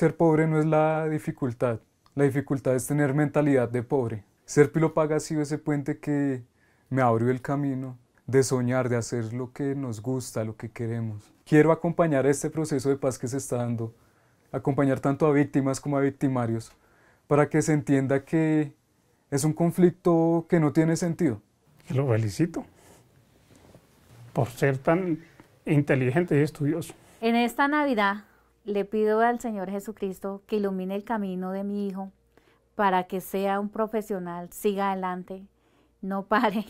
ser pobre no es la dificultad, la dificultad es tener mentalidad de pobre. Ser Pilopaga ha sido ese puente que me abrió el camino de soñar, de hacer lo que nos gusta, lo que queremos. Quiero acompañar este proceso de paz que se está dando, acompañar tanto a víctimas como a victimarios, para que se entienda que es un conflicto que no tiene sentido. lo felicito por ser tan inteligente y estudioso. En esta Navidad le pido al Señor Jesucristo que ilumine el camino de mi hijo para que sea un profesional, siga adelante, no pare.